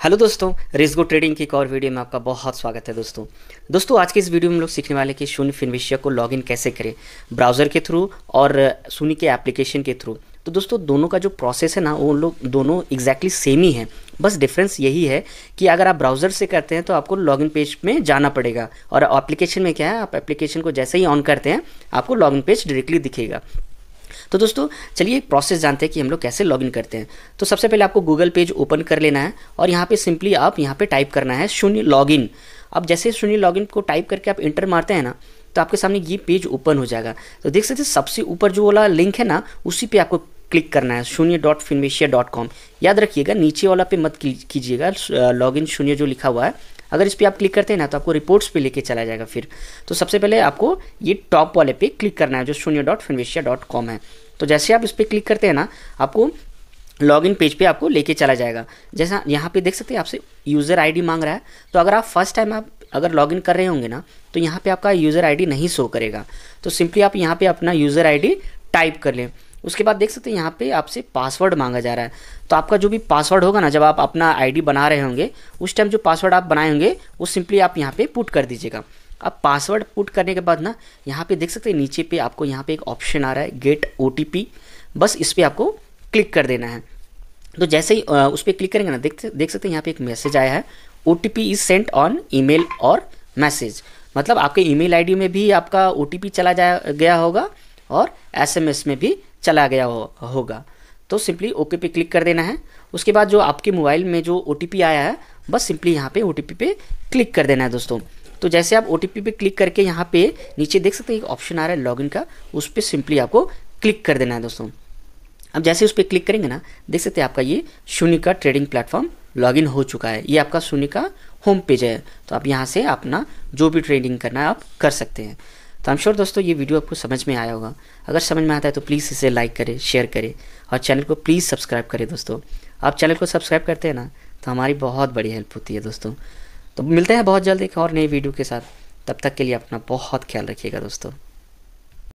Hello दोस्तों रिस्गो trading की एक और वीडियो में आपका बहुत स्वागत है दोस्तों। दोस्तों, आज के इस वीडियो में हम लोग सीखने वाले कि शून्य फिनविशिया को लॉगिन कैसे करें ब्राउज़र के थ्रू और शून्य के एप्लीकेशन के थ्रू तो दोस्तों, दोनों का जो प्रोसेस है ना, वो लोग दोनों एग्जैक्टली सेम ही है। बस डिफरेंस यही है कि अगर आप ब्राउज़र से करते हैं तो आपको लॉगिन पेज में जाना पड़ेगा। और एप्लीकेशन में क्या है, आप एप्लीकेशन को जैसे ही ऑन करते हैं, आपको लॉगिन पेज डायरेक्टली दिखेगा। तो दोस्तों, चलिए एक प्रोसेस जानते हैं कि हम लोग कैसे लॉगिन करते हैं। तो सबसे पहले आपको गूगल पेज ओपन कर लेना है और यहाँ पे सिंपली आप यहाँ पे टाइप करना है शून्य लॉगिन अब जैसे शून्य लॉगिन को टाइप करके आप इंटर मारते हैं ना तो आपके सामने ये पेज ओपन हो जाएगा। तो देख सकते सबसे ऊपर जो वाला लिंक है ना, उसी पे आपको क्लिक करना है शून्य डॉट फिनमेशिया डॉट कॉम याद रखिएगा, नीचे वाला पे मत कीजिएगा लॉगिन शून्य जो लिखा हुआ है अगर इस पर आप क्लिक करते हैं ना तो आपको रिपोर्ट्स पे लेके चला जाएगा फिर। तो सबसे पहले आपको ये टॉप वाले पे क्लिक करना है, जो शून्य डॉट फिनवेशिया डॉट कॉम है। तो जैसे आप इस पर क्लिक करते हैं ना, आपको लॉगिन पेज पे आपको लेके चला जाएगा। जैसा यहाँ पे देख सकते हैं, आपसे यूज़र आईडी मांग रहा है। तो अगर आप फ़र्स्ट टाइम आप अगर लॉगिन कर रहे होंगे ना तो यहाँ पे आपका यूज़र आईडी नहीं शो करेगा। तो सिंपली आप यहाँ पे अपना यूज़र आईडी टाइप कर लें। उसके बाद देख सकते हैं यहाँ पे आपसे पासवर्ड मांगा जा रहा है। तो आपका जो भी पासवर्ड होगा ना, जब आप अपना आईडी बना रहे होंगे, उस टाइम जो पासवर्ड आप बनाए होंगे वो सिंपली आप यहाँ पे पुट कर दीजिएगा। अब पासवर्ड पुट करने के बाद ना, यहाँ पे देख सकते हैं नीचे पे आपको यहाँ पे एक ऑप्शन आ रहा है गेट ओटीपी बस इस पर आपको क्लिक कर देना है। तो जैसे ही उस पर क्लिक करेंगे ना, देख देख सकते हैं यहाँ पे एक मैसेज आया है। O T P is sent on email और मैसेज मतलब आपके ईमेल आईडी में भी आपका ओटीपी चला जा, गया होगा और एसएमएस में भी चला गया हो, होगा। तो सिंपली ओके पे क्लिक कर देना है। उसके बाद जो आपके मोबाइल में जो ओटीपी आया है बस सिंपली यहाँ पे ओटीपी पे क्लिक कर देना है दोस्तों। तो जैसे आप ओटीपी पे क्लिक करके यहाँ पे नीचे देख सकते हैं एक ऑप्शन आ रहा है लॉगिन का उस पर सिंपली आपको क्लिक कर देना है दोस्तों। अब जैसे उस पर क्लिक करेंगे ना देख सकते हैं आपका ये शून्य का ट्रेडिंग प्लेटफॉर्म लॉगिन हो चुका है। ये आपका शून्य का होम पेज है। तो आप यहाँ से अपना जो भी ट्रेडिंग करना है आप कर सकते हैं। तो आई श्योर दोस्तों ये वीडियो आपको समझ में आया होगा। अगर समझ में आता है तो प्लीज़ इसे लाइक करें शेयर करें और चैनल को प्लीज़ सब्सक्राइब करें दोस्तों। आप चैनल को सब्सक्राइब करते हैं ना तो हमारी बहुत बड़ी हेल्प होती है दोस्तों। तो मिलते हैं बहुत जल्द एक और नई वीडियो के साथ। तब तक के लिए अपना बहुत ख्याल रखिएगा दोस्तों।